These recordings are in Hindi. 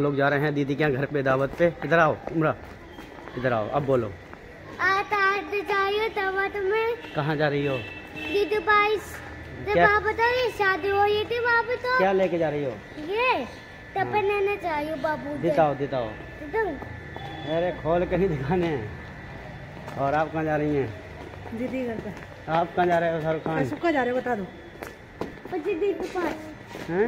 लोग जा रहे हैं दीदी के यहाँ घर पे दावत पे। इधर आओ उमरा इधर आओ अब बोलो। कहाँ जा रही हो? दीदी बाईस जब क्या? आप बताओ शादी हो रही थी पे तो। क्या लेके जा रही हो? ये तब बनाना चाहिए बाबू से। दिताओ दिताओ तो अरे खोल के नहीं दिखाने। हैं और आप कहाँ जा रही हैं? दीदी घर पे। आप कहाँ जा रहे हो शाहरुख खान? सुखा जा रहे हो बता दो। दीदी के पास। हैं?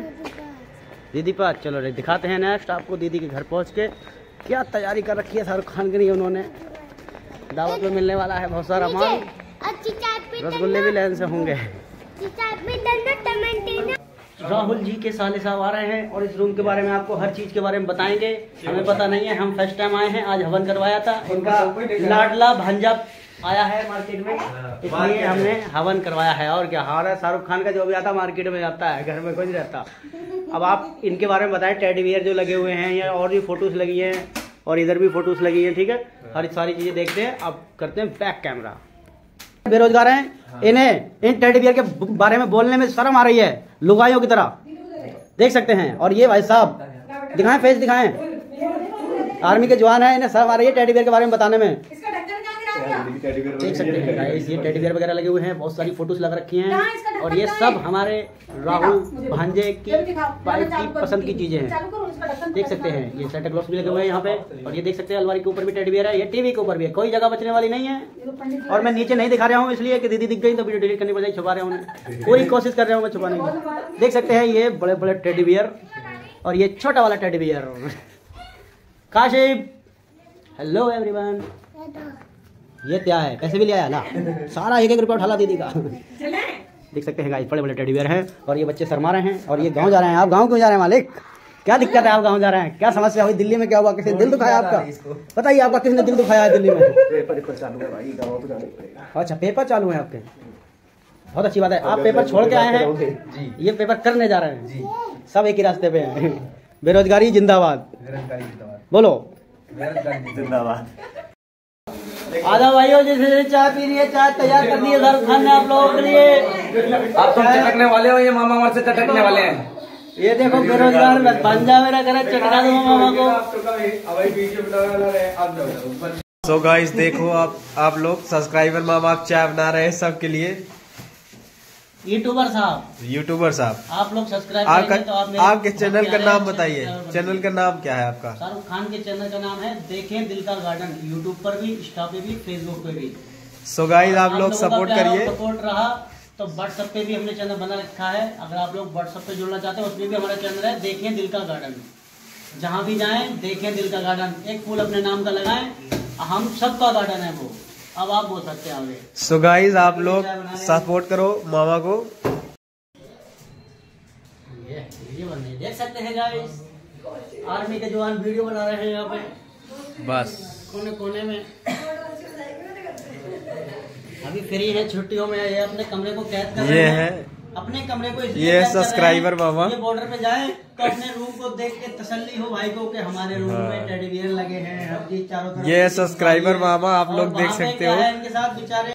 दीदी पास चलो रे, दिखाते हैं नेक्स्ट आपको दीदी के घर पहुँच के क्या तैयारी कर रखी है शाहरुख खान के लिए उन्होंने। दावत में मिलने वाला है बहुत सारा माल। रसगुल्ले भी लाइन से होंगे। राहुल जी के साले साहब आ रहे हैं और इस रूम के बारे में आपको हर चीज़ के बारे में बताएँगे। हमें पता नहीं है, हम फ़र्स्ट टाइम आए हैं, आज हवन करवाया था। इनका लाडला भांजा आया है मार्केट में। इसलिए हमने हवन करवाया है। और क्या हमारा शाहरुख खान का जो भी आता मार्केट में जाता है, घर में नहीं रहता। अब आप इनके बारे में बताएँ टेडी बियर जो लगे हुए हैं या और भी फ़ोटोज़ लगी हैं और इधर भी फ़ोटोज़ लगी हैं ठीक है? हर सारी चीज़ें देखते हैं। अब करते हैं बैक कैमरा बेरोजगार हैं? इन्हें इन टेडी बियर के बारे में बोलने में शर्म आ रही है लुगाइयों की तरह। देख सकते हैं। और ये भाई साहब दिखाएँ फेस दिखाएँ। आर्मी के जवान हैं इन्हें शर्म आ रही है टेडी बियर के बारे में बताने में। देख सकते हैं guys, ये टेडी बियर वगैरह लगे हुए हैं बहुत सारी फ़ोटोज़ लगा रखी हैं। और ये सब हमारे राहुल भांजे की वाइफ की पसंद की चीज़ें हैं। देख सकते हैं ये सेंटा क्लॉस भी लगे हुए हैं यहाँ पे और ये देख सकते हैं अलमारी के ऊपर भी टेडी बियर है ये टीवी के ऊपर भी है कोई जगह बचने वाली नहीं है। और मैं नीचे नहीं दिखा रहा हूँ इसलिए कि दीदी दिख गई तो वीडियो डिलीट करनी पड़ जाएगी छुपा रहे हैं उन्हें पूरी कोशिश कर रहा हूँ मैं छुपाने की। देख सकते हैं ये बड़े बड़े टेडी बियर और ये छोटा वाला teddy bear Kashif hello everyone ये क्या है? पैसे भी ले आया ना? सारा एक एक रुपया उठा ला दीदी का। देख सकते हैं गाइस बड़े बड़े टेडी बियर हैं और ये बच्चे शर्मा रहे हैं और ये गाँव जा रहे हैं। आप गाँव क्यों जा रहे हैं मालिक? क्या दिक्कत है आप गाँव जा रहे हैं? क्या समस्या हुई दिल्ली में? क्या हुआ? किसी दिल दुखाया आपका? बताइए आपका किसने दिल दुखाया है दिल्ली में? अच्छा पेपर चालू है आपके? बहुत अच्छी बात है। आप पेपर छोड़ के आए हैं? ये पेपर करने जा रहे हैं? सब एक ही रास्ते पे हैं। बेरोजगारी जिंदाबाद। बोलो। आधा भाइयों जैसे चाय पी रही है चाय तैयार कर दी है शाहरुख खान ने आप लोगों के लिए। आप तुम चटकने वाले हो ये मामा हमारे से चटकने वाले हैं? ये देखो बेरोजगार पंजा मेरा करे चटका दो मामा को। सो so गाइस देखो आप आप लोग सब्सक्राइबर मामा आप चाय बना रहे हैं सबके लिए। यूट्यूबर साहब। यूट्यूबर साहब। आप लोग सब्सक्राइब आपका तो आप मेरे आपके चैनल का नाम बताइए। चैनल का नाम क्या है आपका? शाहरुख खान के चैनल का नाम है देखें दिल का गार्डन। यूट्यूब पर भी इंस्टा पे भी फेसबुक पे भी। सो गाइस आप लोग सपोर्ट करिए। सपोर्ट रहा तो व्हाट्सएप पे भी हमने चैनल बना रखा है। अगर आप लोग व्हाट्सएप पे जुड़ना चाहते हैं उसमें भी हमारा चैनल है देखें दिल का गार्डन। जहाँ भी जाए देखें दिल का गार्डन। एक फूल अपने नाम का लगाए हम सबका गार्डन है वो। अब आप बोल सकते हैं आगे। सो गाइस आप लोग सपोर्ट करो मामा को। ये देख सकते हैं गाइस आर्मी के जवान वीडियो बना रहे हैं यहाँ पे। बस। कोने कोने में। अभी फ्री है छुट्टियों में ये अपने कमरे को कैद कर ये रहे हैं। अपने कमरे को ये हैं, सब्सक्राइबर बाबा। ये बॉर्डर पे जाए तो अपने रूम को देख के तसल्ली हो भाई को कि हमारे रूम में टेडी बियर लगे हैं हर चीज़ चारों तरफ़ हाँ। ये सब्सक्राइबर बाबा आप लोग देख सकते हो इनके साथ बेचारे